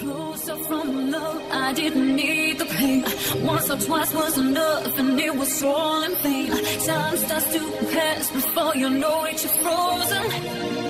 closer from love. I didn't need the pain. Once or twice was enough, and it was all in vain. Time starts to pass before you know it, you're frozen.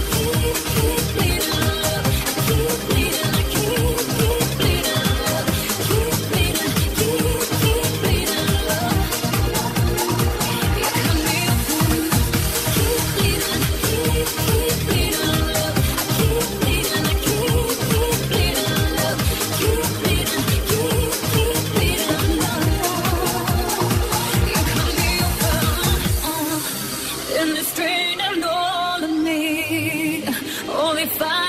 in this train and all of me. Only five.